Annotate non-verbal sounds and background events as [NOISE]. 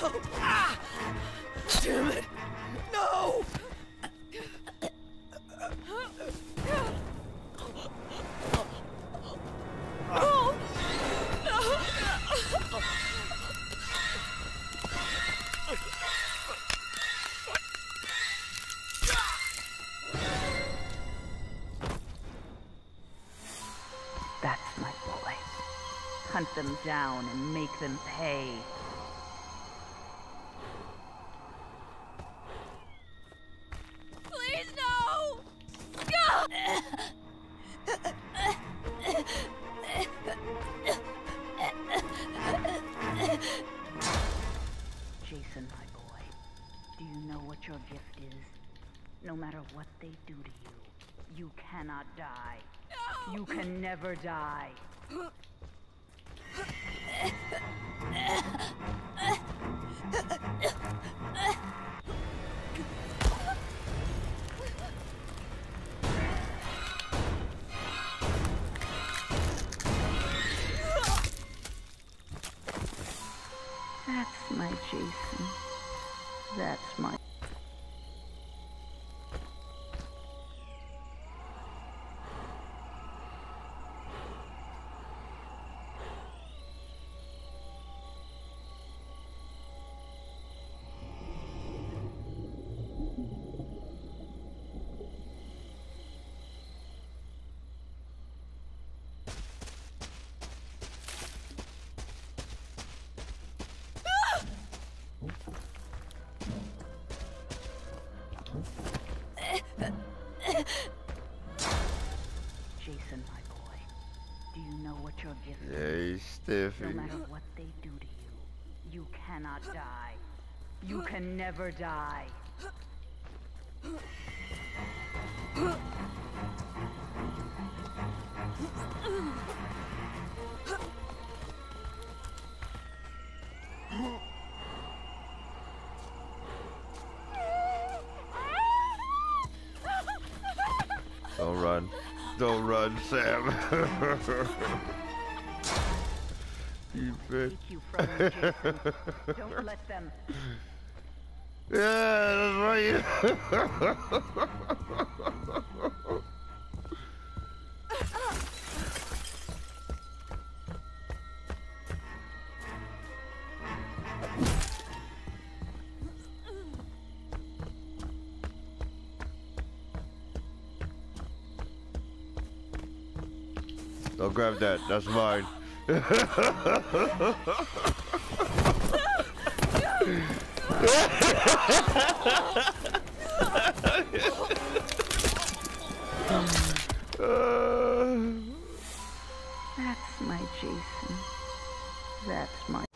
Ah! Damn it! No! Oh! No! That's my boy. Hunt them down and make them pay. Jason, my boy, do you know what your gift is? No matter what they do to you, you cannot die. You can never die. That's my Jason. That's my. Jason, my boy, do you know what your gift is? Hey, No matter what they do to you, you cannot die. You can never die. Don't run. Don't run, Sam. [LAUGHS] you bitch. Take you from me, Jason. Don't [LAUGHS] let them. Yeah, that's right. [LAUGHS] Don't grab that. That's mine. That's my Jason. That's my